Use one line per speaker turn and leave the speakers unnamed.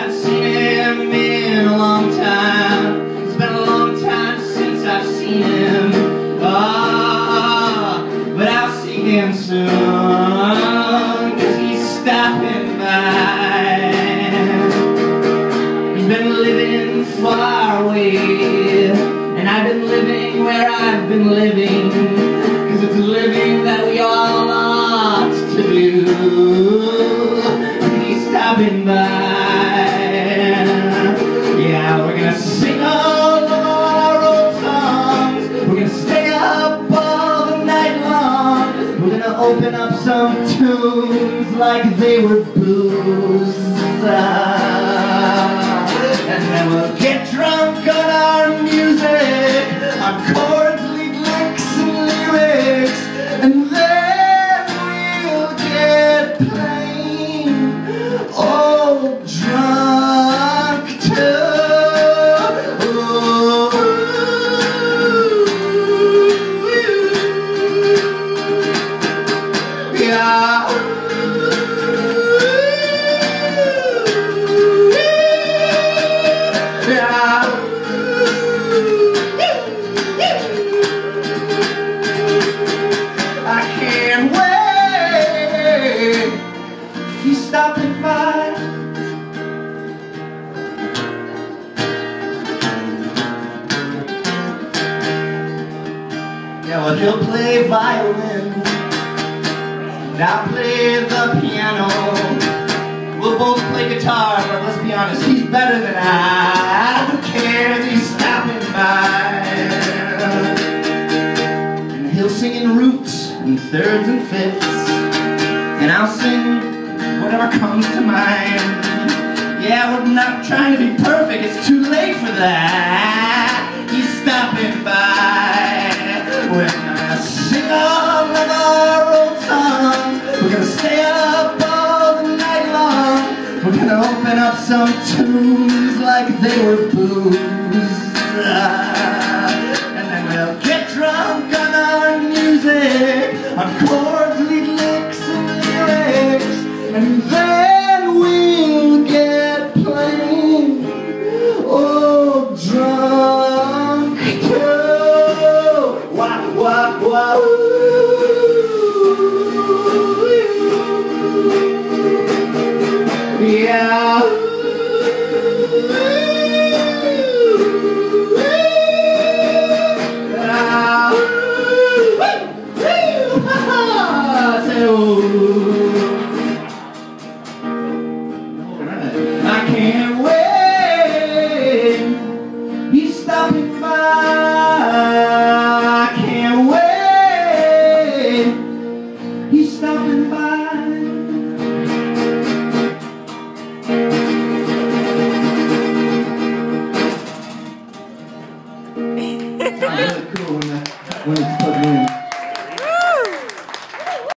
haven't seen him in a long time. It's been a long time since I've seen him. Ah, but I'll see him soon. Cause he's stopping by. He's been living far away. And I've been living where I've been living. Cause it's living that we all ought to do. He's stopping by. Sing all of our old songs. We're gonna stay up all the night long. We're gonna open up some tunes like they were blues. And then we'll get stopping by. Yeah, well, he'll play violin. And I'll play the piano. We'll both play guitar, but let's be honest, he's better than I. Who cares? He's stopping by. And he'll sing in roots and thirds and fifths. And I'll sing whatever comes to mind. Yeah, we're not trying to be perfect, it's too late for that. He's stopping by. We're gonna sing all of our old songs. We're gonna stay up all the night long. We're gonna open up some tunes like they were booze. I can't wait. He's stopping by. I can't wait. He's stopping by. Sounds really cool when, the, when it's put in.